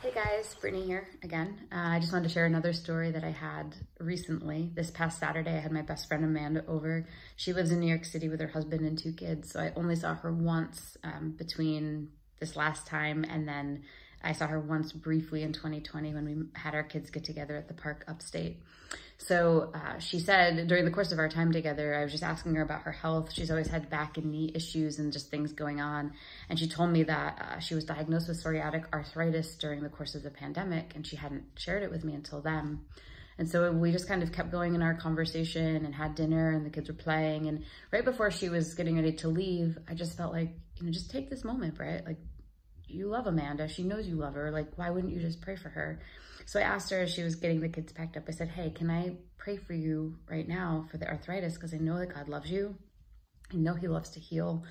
Hey guys, Brittney here again. Uh, I just wanted to share another story that I had recently. This past Saturday, I had my best friend Amanda over. She lives in New York City with her husband and two kids, so I only saw her once um, between this last time and then I saw her once briefly in 2020 when we had our kids get together at the park upstate. So uh, she said during the course of our time together, I was just asking her about her health. She's always had back and knee issues and just things going on. And she told me that uh, she was diagnosed with psoriatic arthritis during the course of the pandemic and she hadn't shared it with me until then. And so we just kind of kept going in our conversation and had dinner and the kids were playing. And right before she was getting ready to leave, I just felt like, you know, just take this moment, right? Like you love Amanda. She knows you love her. Like, why wouldn't you just pray for her? So I asked her as she was getting the kids packed up, I said, hey, can I pray for you right now for the arthritis? Because I know that God loves you. I know he loves to heal.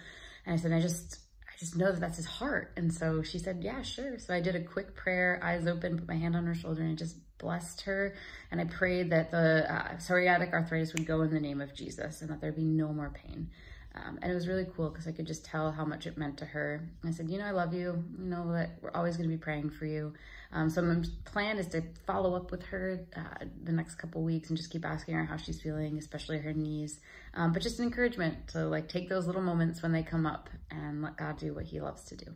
And I said, I just, I just know that that's his heart. And so she said, yeah, sure. So I did a quick prayer, eyes open, put my hand on her shoulder and just blessed her. And I prayed that the uh, psoriatic arthritis would go in the name of Jesus and that there'd be no more pain. Um, and it was really cool because I could just tell how much it meant to her. I said, you know, I love you. You know that we're always going to be praying for you. Um, so my plan is to follow up with her uh, the next couple weeks and just keep asking her how she's feeling, especially her knees. Um, but just an encouragement to like take those little moments when they come up and let God do what he loves to do.